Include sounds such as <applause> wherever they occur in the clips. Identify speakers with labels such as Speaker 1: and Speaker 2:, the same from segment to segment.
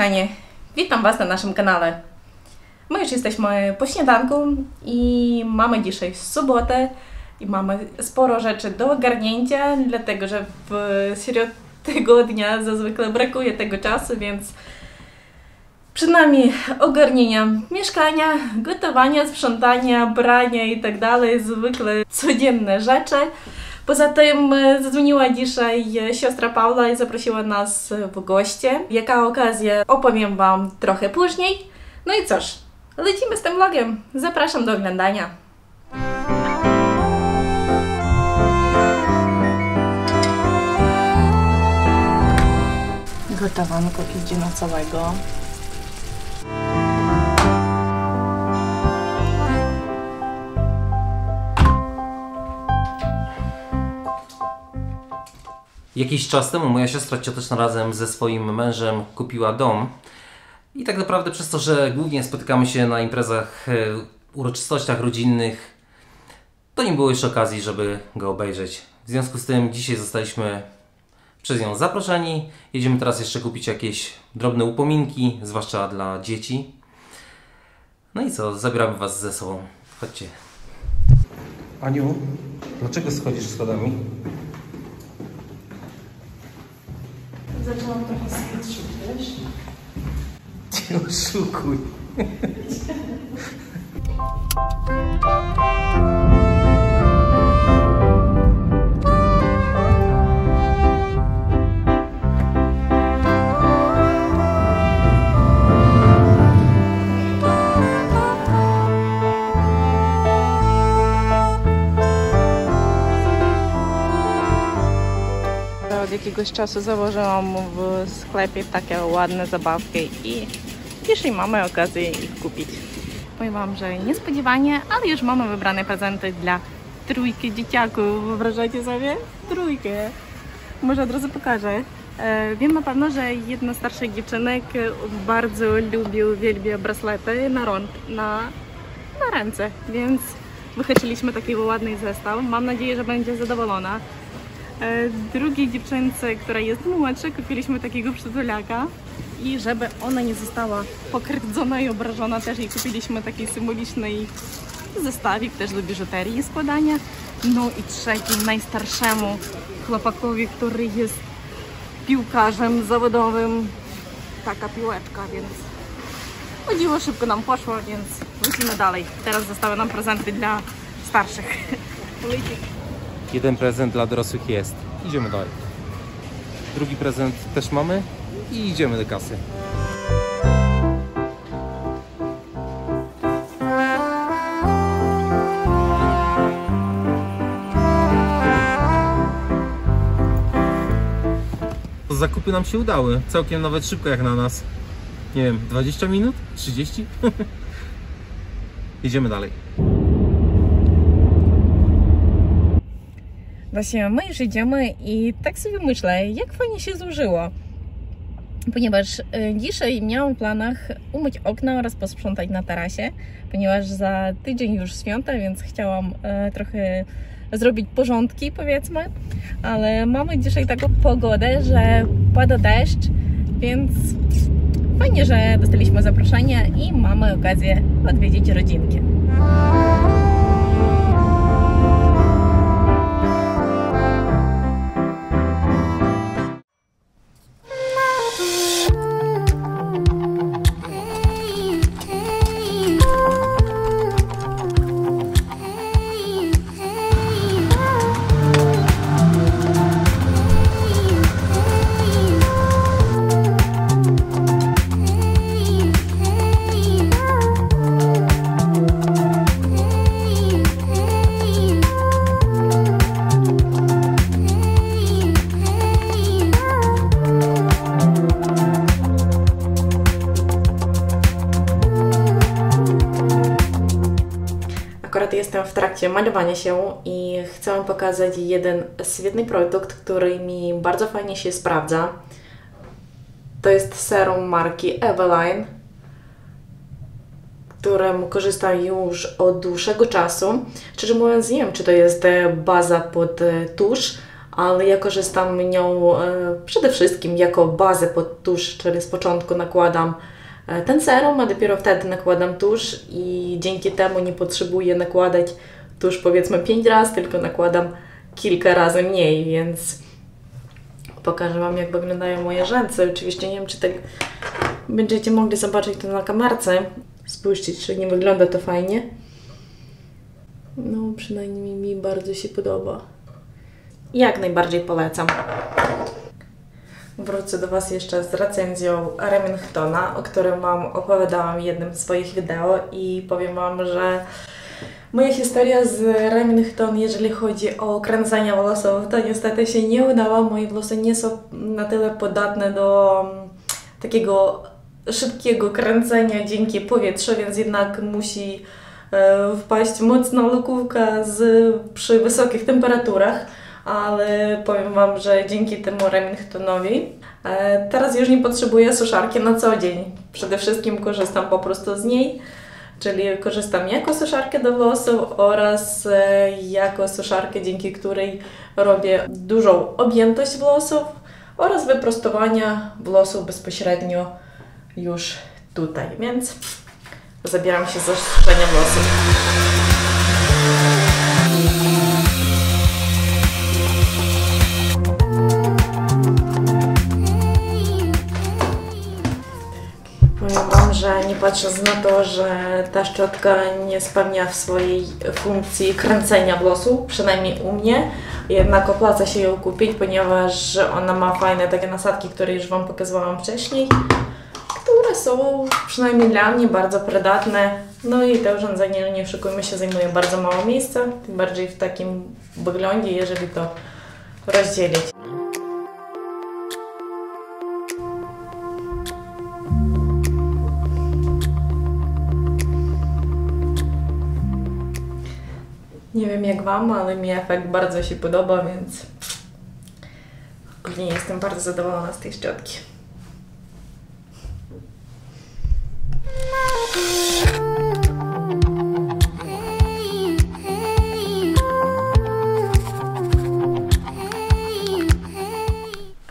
Speaker 1: Cześć kochani, witam Was na naszym kanale. My już jesteśmy po śniadanku i mamy dzisiaj sobotę i mamy sporo rzeczy do ogarnięcia, dlatego że w środku tygodnia zazwyczaj brakuje tego czasu, więc przed nami ogarnienia mieszkania, gotowania, sprzątania, brania i tak dalej, zwykle codzienne rzeczy. Poza tym e, zadzwoniła dzisiaj e, siostra Paula i zaprosiła nas w goście. Jaka okazja opowiem Wam trochę później. No i cóż, lecimy z tym vlogiem. Zapraszam do oglądania. Gotowanko idzie na całego.
Speaker 2: Jakiś czas temu moja siostra cioteczna razem ze swoim mężem kupiła dom. I tak naprawdę przez to, że głównie spotykamy się na imprezach, e, uroczystościach rodzinnych, to nie było jeszcze okazji, żeby go obejrzeć. W związku z tym dzisiaj zostaliśmy przez nią zaproszeni. Jedziemy teraz jeszcze kupić jakieś drobne upominki, zwłaszcza dla dzieci. No i co, zabieramy Was ze sobą. Chodźcie. Aniu, dlaczego schodzisz schodami?
Speaker 1: Zaczęłam trochę słyszeć, wiesz?
Speaker 2: Nie oszukuj.
Speaker 1: Jakiegoś czasu założyłam w sklepie takie ładne zabawki i dzisiaj mamy okazję ich kupić. Powiem Wam, że niespodziewanie, ale już mamy wybrane prezenty dla trójki dzieciaków. Wyobrażacie sobie? Trójkę. Może od razu pokażę. E, Wiem na pewno, że jedna z starszych dziewczynek bardzo lubi, uwielbia braslety na, rąk, na, na ręce, więc wychyciliśmy taki ładny zestaw. Mam nadzieję, że będzie zadowolona. E, Drugiej dziewczynce, która jest młodsza, kupiliśmy takiego przytulaka i żeby ona nie została pokrzywdzona i obrażona, też jej kupiliśmy taki symboliczny zestawik też do biżuterii składania. No i trzeci, najstarszemu chłopakowi, który jest piłkarzem zawodowym, taka piłeczka, więc chodziło, szybko nam poszło, więc lecimy dalej. Teraz zostały nam prezenty dla starszych.
Speaker 2: Jeden prezent dla dorosłych jest. Idziemy dalej. Drugi prezent też mamy i idziemy do kasy. Zakupy nam się udały. Całkiem nawet szybko jak na nas. Nie wiem, 20 minut? 30? <laughs> Idziemy dalej.
Speaker 1: Właśnie my już idziemy i tak sobie myślę, jak fajnie się złożyło. Ponieważ y, dzisiaj miałam w planach umyć okna oraz posprzątać na tarasie, ponieważ za tydzień już święta, więc chciałam y, trochę zrobić porządki, powiedzmy. Ale mamy dzisiaj taką pogodę, że pada deszcz, więc fajnie, że dostaliśmy zaproszenie i mamy okazję odwiedzić rodzinkę. Jestem w trakcie malowania się i chcę pokazać jeden świetny produkt, który mi bardzo fajnie się sprawdza. To jest serum marki Eveline, którym korzystam już od dłuższego czasu. Szczerze mówiąc, nie wiem, czy to jest e, baza pod e, tusz, ale ja korzystam nią e, przede wszystkim jako bazę pod tusz, czyli z początku nakładam ten serum, a dopiero wtedy nakładam tusz i dzięki temu nie potrzebuję nakładać tusz powiedzmy 5 razy, tylko nakładam kilka razy mniej, więc pokażę Wam jak wyglądają moje rzęsy. Oczywiście nie wiem, czy tak będziecie mogli zobaczyć to na kamerce. Spójrzcie, czy nie wygląda to fajnie. No, przynajmniej mi bardzo się podoba. Jak najbardziej polecam. Wrócę do Was jeszcze z recenzją Remingtona, o którym Wam opowiadałam w jednym z swoich wideo i powiem Wam, że moja historia z Remington, jeżeli chodzi o kręcenie włosów, to niestety się nie udała. Moje włosy nie są na tyle podatne do mm, takiego szybkiego kręcenia dzięki powietrzu, więc jednak musi e, wpaść mocna lokówka z, przy wysokich temperaturach, ale powiem Wam, że dzięki temu Remingtonowi e, teraz już nie potrzebuję suszarki na co dzień. Przede wszystkim korzystam po prostu z niej, czyli korzystam jako suszarkę do włosów oraz e, jako suszarkę, dzięki której robię dużą objętość włosów oraz wyprostowania włosów bezpośrednio już tutaj, więc zabieram się za suszenie włosów. Powiem Wam, że nie patrząc na to, że ta szczotka nie spełnia w swojej funkcji kręcenia włosów, przynajmniej u mnie, jednak opłaca się ją kupić, ponieważ ona ma fajne takie nasadki, które już Wam pokazywałam wcześniej które są przynajmniej dla mnie bardzo przydatne. No i te urządzenie, nie oszukujmy się, zajmuje bardzo mało miejsca, tym bardziej w takim wyglądzie, jeżeli to rozdzielić. Wiem jak Wam, ale mi efekt bardzo się podoba, więc ogólnie jestem bardzo zadowolona z tej szczotki.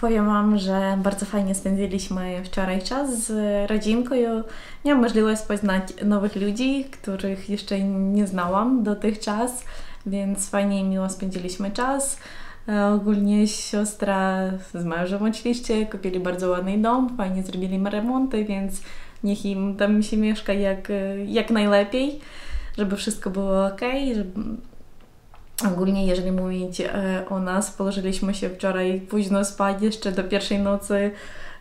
Speaker 1: Powiem Wam, że bardzo fajnie spędziliśmy wczoraj czas z rodzinką. Ja miałam możliwość poznać nowych ludzi, których jeszcze nie znałam dotychczas, więc fajnie i miło spędziliśmy czas. E, ogólnie siostra z mężem oczywiście kupili bardzo ładny dom, fajnie zrobili remonty, więc niech im tam się mieszka jak, jak najlepiej, żeby wszystko było ok, żeby Ogólnie, jeżeli mówić e, o nas, położyliśmy się wczoraj późno spać, jeszcze do pierwszej nocy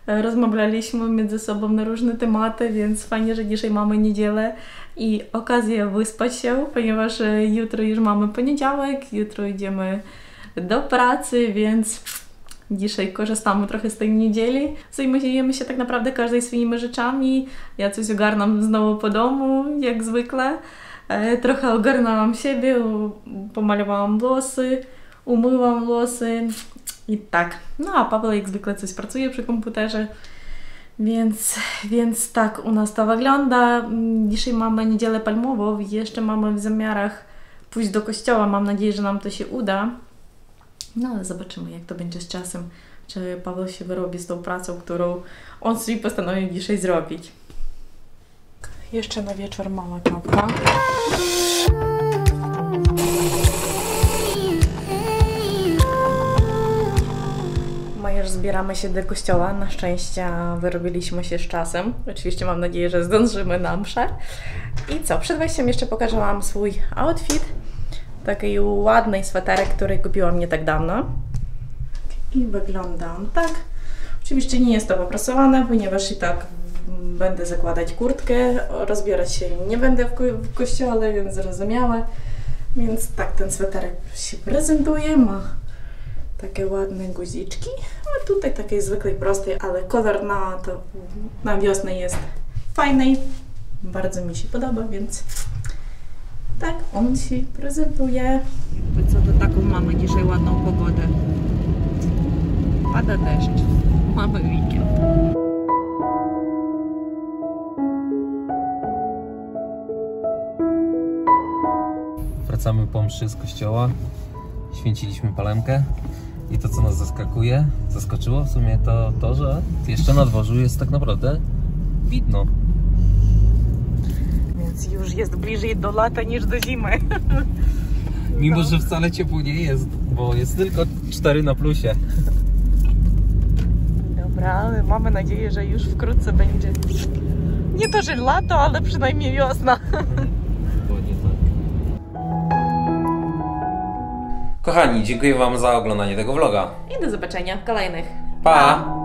Speaker 1: e, rozmawialiśmy między sobą na różne tematy, więc fajnie, że dzisiaj mamy niedzielę i okazję wyspać się, ponieważ e, jutro już mamy poniedziałek, jutro idziemy do pracy, więc dzisiaj korzystamy trochę z tej niedzieli. Zajmujemy się tak naprawdę każdej swoimi rzeczami. Ja coś ogarnam znowu po domu, jak zwykle. E, trochę ogarnęłam siebie, pomalowałam włosy, umyłam włosy i tak. No a Paweł jak zwykle coś pracuje przy komputerze. Więc, więc tak u nas to wygląda. Dzisiaj mamy niedzielę palmową jeszcze mamy w zamiarach pójść do kościoła. Mam nadzieję, że nam to się uda. No ale zobaczymy, jak to będzie z czasem. Czy Paweł się wyrobi z tą pracą, którą on sobie postanowił dzisiaj zrobić. Jeszcze na wieczór mała. My już zbieramy się do kościoła. Na szczęście wyrobiliśmy się z czasem. Oczywiście mam nadzieję, że zdążymy na mszę. I co? Przed wejściem jeszcze pokażę Wam swój outfit. Taki ładny sweterek, który kupiłam nie tak dawno. I wygląda on tak. Oczywiście nie jest to poprasowane, ponieważ i tak będę zakładać kurtkę, rozbierać się nie będę w, ko w kościele, więc zrozumiałe. Więc tak ten sweterek się prezentuje, ma takie ładne guziczki, a tutaj takiej zwykłej, prostej, ale kolor na, to, na wiosnę jest fajny, bardzo mi się podoba, więc tak on się prezentuje. Jakby co to taką mamy dzisiaj ładną pogodę. Pada deszcz, mamy weekend.
Speaker 2: Wracamy po mszy z kościoła. Święciliśmy palemkę. I to, co nas zaskakuje, zaskoczyło w sumie to to, że jeszcze na dworzu jest tak naprawdę widno.
Speaker 1: Więc już jest bliżej do lata niż do zimy. <laughs>
Speaker 2: Mimo, że wcale ciepło nie jest, bo jest tylko 4 na plusie.
Speaker 1: Dobra, ale mamy nadzieję, że już wkrótce będzie nie to, że lato, ale przynajmniej wiosna. <laughs>
Speaker 2: Kochani, dziękuję Wam za oglądanie tego vloga.
Speaker 1: I do zobaczenia w kolejnych.
Speaker 2: Pa!